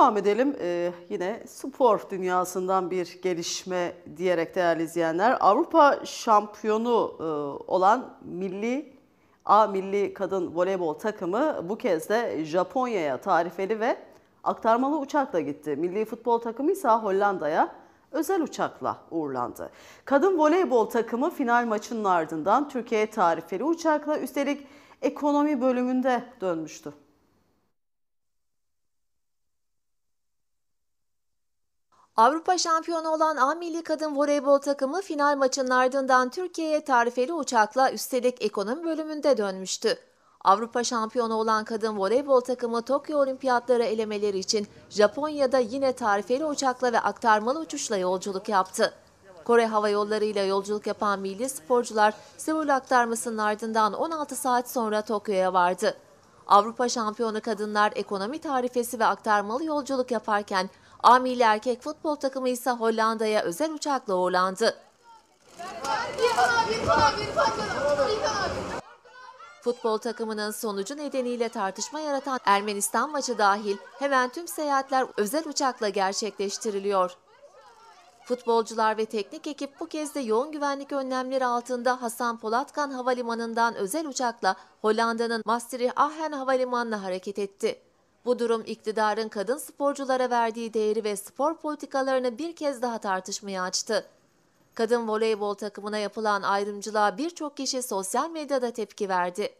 Devam edelim. Ee, yine spor dünyasından bir gelişme diyerek değerli izleyenler. Avrupa şampiyonu e, olan milli A milli kadın voleybol takımı bu kez de Japonya'ya tarifeli ve aktarmalı uçakla gitti. Milli futbol takımı ise Hollanda'ya özel uçakla uğurlandı. Kadın voleybol takımı final maçının ardından Türkiye'ye tarifeli uçakla üstelik ekonomi bölümünde dönmüştü. Avrupa şampiyonu olan A milli kadın voleybol takımı final maçının ardından Türkiye'ye tarifeli uçakla üstelik ekonomi bölümünde dönmüştü. Avrupa şampiyonu olan kadın voleybol takımı Tokyo Olimpiyatları elemeleri için Japonya'da yine tarifeli uçakla ve aktarmalı uçuşla yolculuk yaptı. Kore Hava Yolları ile yolculuk yapan milli sporcular Seul aktarmasının ardından 16 saat sonra Tokyo'ya vardı. Avrupa şampiyonu kadınlar ekonomi tarifesi ve aktarmalı yolculuk yaparken A milli erkek futbol takımı ise Hollanda'ya özel uçakla uğurlandı. Futbol takımının sonucu nedeniyle tartışma yaratan Ermenistan maçı dahil hemen tüm seyahatler özel uçakla gerçekleştiriliyor. Futbolcular ve teknik ekip bu kez de yoğun güvenlik önlemleri altında Hasan Polatkan Havalimanı'ndan özel uçakla Hollanda'nın Maastricht Ahen Havalimanı'na hareket etti. Bu durum iktidarın kadın sporculara verdiği değeri ve spor politikalarını bir kez daha tartışmaya açtı. Kadın voleybol takımına yapılan ayrımcılığa birçok kişi sosyal medyada tepki verdi.